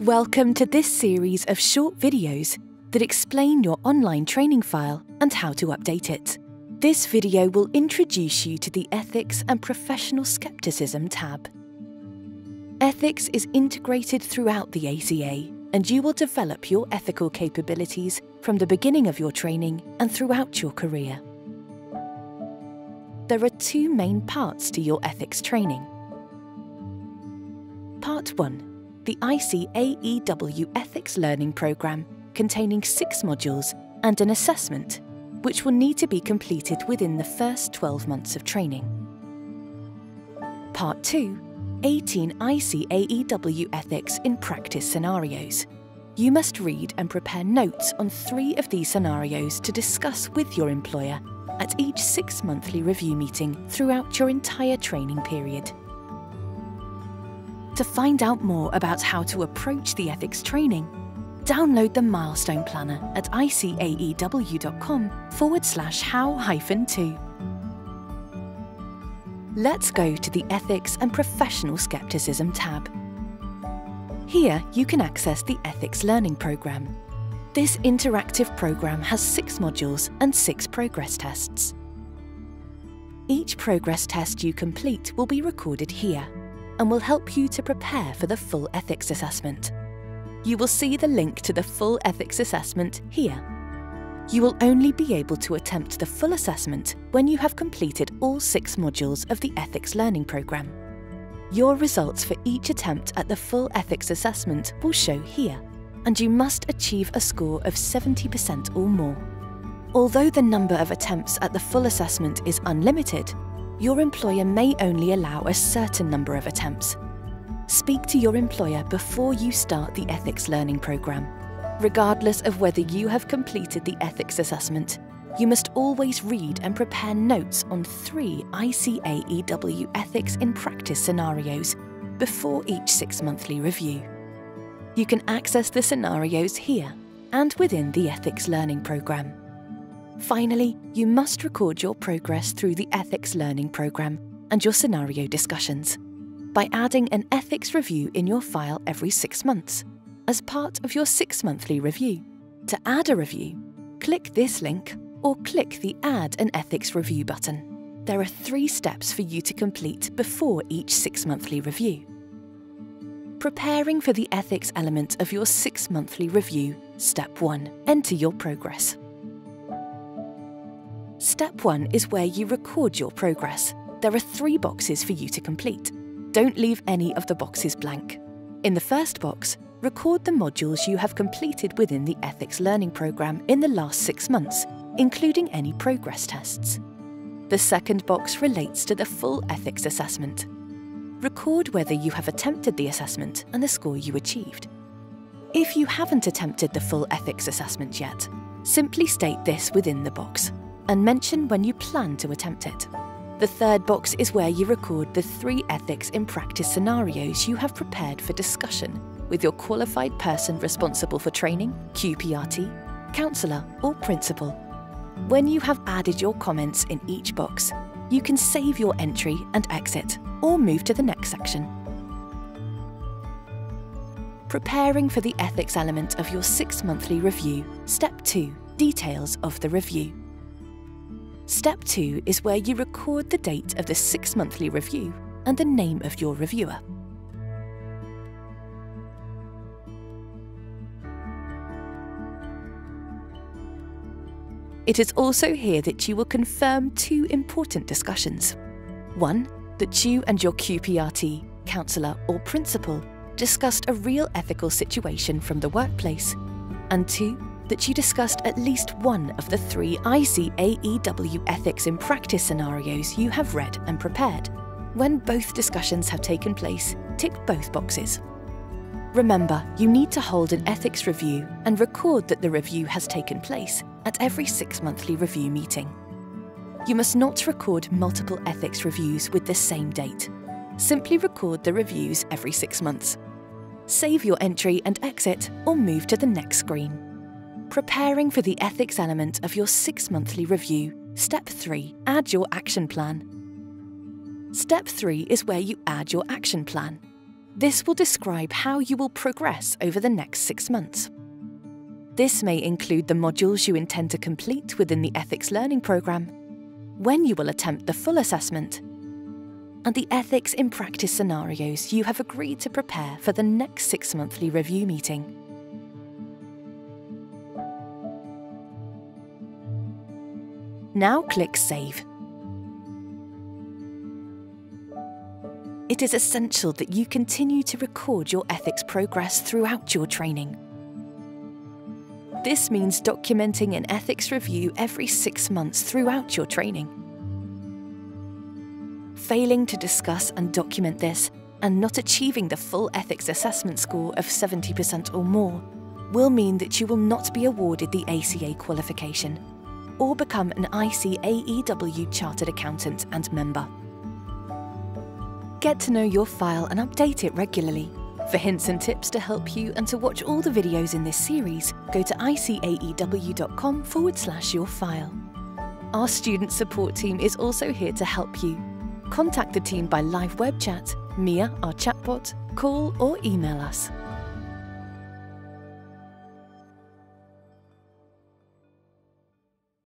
Welcome to this series of short videos that explain your online training file and how to update it. This video will introduce you to the Ethics and Professional Skepticism tab. Ethics is integrated throughout the ACA and you will develop your ethical capabilities from the beginning of your training and throughout your career. There are two main parts to your ethics training. Part 1 the ICAEW Ethics Learning Programme, containing six modules and an assessment, which will need to be completed within the first 12 months of training. Part 2 18 ICAEW Ethics in Practice Scenarios. You must read and prepare notes on three of these scenarios to discuss with your employer at each six monthly review meeting throughout your entire training period. To find out more about how to approach the ethics training, download the Milestone Planner at icaew.com forward slash how hyphen 2. Let's go to the Ethics and Professional Skepticism tab. Here you can access the Ethics Learning Programme. This interactive programme has six modules and six progress tests. Each progress test you complete will be recorded here and will help you to prepare for the full ethics assessment. You will see the link to the full ethics assessment here. You will only be able to attempt the full assessment when you have completed all six modules of the ethics learning programme. Your results for each attempt at the full ethics assessment will show here, and you must achieve a score of 70% or more. Although the number of attempts at the full assessment is unlimited, your employer may only allow a certain number of attempts. Speak to your employer before you start the ethics learning programme. Regardless of whether you have completed the ethics assessment, you must always read and prepare notes on three ICAEW ethics in practice scenarios before each six monthly review. You can access the scenarios here and within the ethics learning programme. Finally, you must record your progress through the Ethics Learning Programme and your scenario discussions by adding an ethics review in your file every six months as part of your six monthly review. To add a review, click this link or click the Add an Ethics Review button. There are three steps for you to complete before each six monthly review. Preparing for the ethics element of your six monthly review, Step 1 Enter your progress. Step 1 is where you record your progress. There are three boxes for you to complete. Don't leave any of the boxes blank. In the first box, record the modules you have completed within the Ethics Learning Programme in the last six months, including any progress tests. The second box relates to the full ethics assessment. Record whether you have attempted the assessment and the score you achieved. If you haven't attempted the full ethics assessment yet, simply state this within the box and mention when you plan to attempt it. The third box is where you record the three ethics in practice scenarios you have prepared for discussion with your qualified person responsible for training, QPRT, counsellor, or principal. When you have added your comments in each box, you can save your entry and exit, or move to the next section. Preparing for the ethics element of your six monthly review, Step 2 Details of the review. Step 2 is where you record the date of the six monthly review and the name of your reviewer. It is also here that you will confirm two important discussions. One, that you and your QPRT, counsellor, or principal discussed a real ethical situation from the workplace. And two, that you discussed at least one of the three ICAEW ethics in practice scenarios you have read and prepared. When both discussions have taken place, tick both boxes. Remember, you need to hold an ethics review and record that the review has taken place at every six monthly review meeting. You must not record multiple ethics reviews with the same date. Simply record the reviews every six months. Save your entry and exit or move to the next screen. Preparing for the ethics element of your six monthly review, Step 3 Add your action plan. Step 3 is where you add your action plan. This will describe how you will progress over the next six months. This may include the modules you intend to complete within the Ethics Learning Programme, when you will attempt the full assessment, and the ethics in practice scenarios you have agreed to prepare for the next six monthly review meeting. Now click Save. It is essential that you continue to record your ethics progress throughout your training. This means documenting an ethics review every six months throughout your training. Failing to discuss and document this and not achieving the full ethics assessment score of 70% or more will mean that you will not be awarded the ACA qualification or become an ICAEW Chartered Accountant and member. Get to know your file and update it regularly for hints and tips to help you and to watch all the videos in this series, go to icaew.com forward slash your file. Our student support team is also here to help you. Contact the team by live web chat, Mia, our chatbot, call or email us.